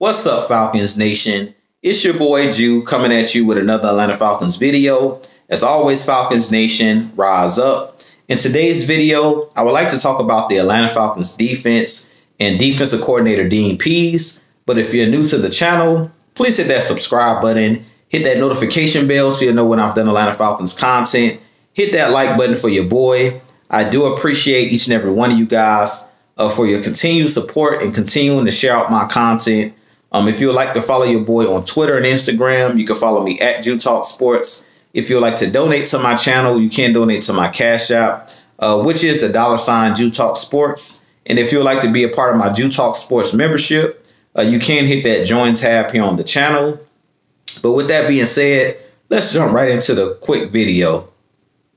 What's up, Falcons Nation? It's your boy Ju coming at you with another Atlanta Falcons video. As always, Falcons Nation, rise up. In today's video, I would like to talk about the Atlanta Falcons defense and defensive coordinator Dean Pees. But if you're new to the channel, please hit that subscribe button, hit that notification bell so you know when I've done Atlanta Falcons content. Hit that like button for your boy. I do appreciate each and every one of you guys uh, for your continued support and continuing to share out my content. Um, if you would like to follow your boy on Twitter and Instagram, you can follow me at Ju Talk Sports. If you would like to donate to my channel, you can donate to my Cash App, uh, which is the dollar sign Ju Talk Sports. And if you would like to be a part of my Ju Talk Sports membership, uh, you can hit that join tab here on the channel. But with that being said, let's jump right into the quick video.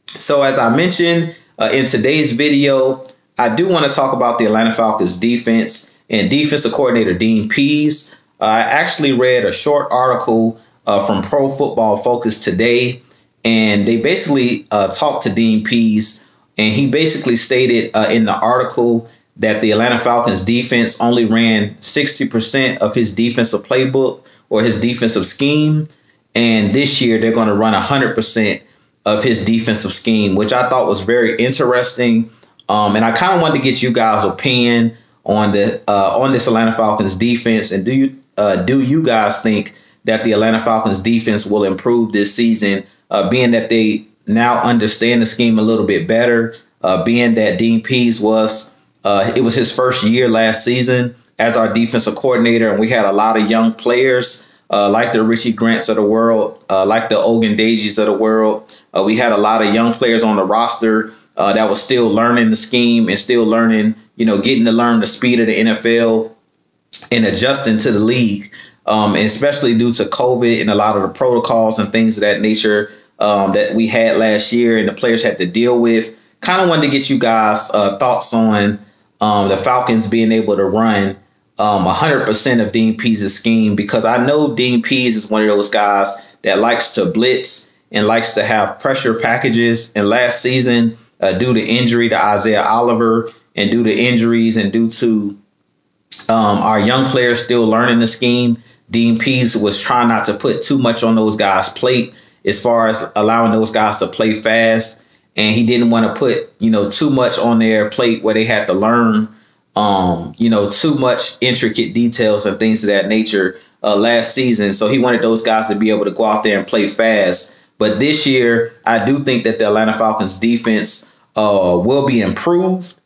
So as I mentioned uh, in today's video, I do want to talk about the Atlanta Falcons defense and defensive coordinator Dean Pees. I actually read a short article uh, from Pro Football Focus today, and they basically uh, talked to Dean Pees, and he basically stated uh, in the article that the Atlanta Falcons defense only ran 60% of his defensive playbook or his defensive scheme. And this year they're going to run 100% of his defensive scheme, which I thought was very interesting um, and I kind of wanted to get you guys' opinion on the uh, on this Atlanta Falcons defense. And do you uh, do you guys think that the Atlanta Falcons defense will improve this season, uh, being that they now understand the scheme a little bit better, uh, being that Dean Pees was uh, it was his first year last season as our defensive coordinator, and we had a lot of young players. Uh, like the Richie Grants of the world, like the Ogundejis of the world. We had a lot of young players on the roster uh, that was still learning the scheme and still learning, you know, getting to learn the speed of the NFL and adjusting to the league. Um, especially due to COVID and a lot of the protocols and things of that nature um, that we had last year and the players had to deal with. Kind of wanted to get you guys uh, thoughts on um, the Falcons being able to run um, 100% of Dean Pees' scheme because I know Dean Pees is one of those guys that likes to blitz and likes to have pressure packages. And last season, uh, due to injury to Isaiah Oliver and due to injuries and due to um, our young players still learning the scheme, Dean Pees was trying not to put too much on those guys' plate as far as allowing those guys to play fast. And he didn't want to put, you know, too much on their plate where they had to learn, um, you know, too much intricate details and things of that nature uh, last season. So he wanted those guys to be able to go out there and play fast. But this year, I do think that the Atlanta Falcons defense uh, will be improved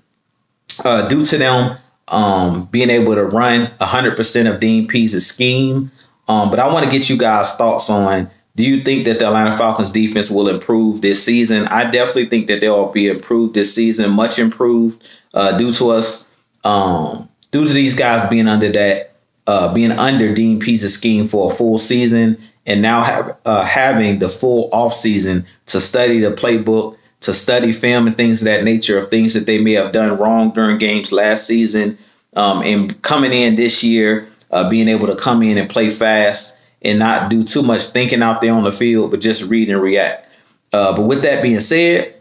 uh, due to them um, being able to run 100% of Dean Pees' scheme. Um, but I want to get you guys' thoughts on do you think that the Atlanta Falcons defense will improve this season? I definitely think that they'll be improved this season, much improved uh, due to us, um, due to these guys being under that, uh, being under Dean Pees' scheme for a full season and now have, uh, having the full offseason to study the playbook to study film and things of that nature of things that they may have done wrong during games last season. Um, and coming in this year, uh, being able to come in and play fast and not do too much thinking out there on the field, but just read and react. Uh, but with that being said,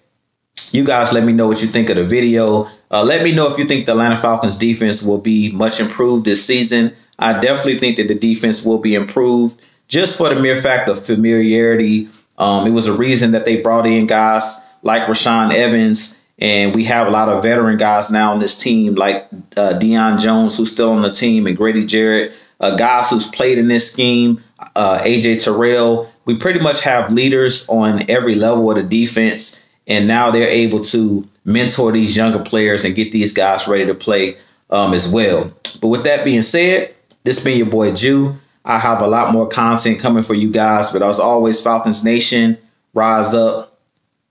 you guys let me know what you think of the video. Uh, let me know if you think the Atlanta Falcons defense will be much improved this season. I definitely think that the defense will be improved just for the mere fact of familiarity. Um, it was a reason that they brought in guys like Rashaan Evans, and we have a lot of veteran guys now on this team, like uh, Deion Jones, who's still on the team, and Grady Jarrett, uh, guys who's played in this scheme, uh, AJ Terrell. We pretty much have leaders on every level of the defense, and now they're able to mentor these younger players and get these guys ready to play um, as well. But with that being said, this been your boy Ju. I have a lot more content coming for you guys, but as always, Falcons Nation, rise up.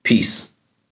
Peace.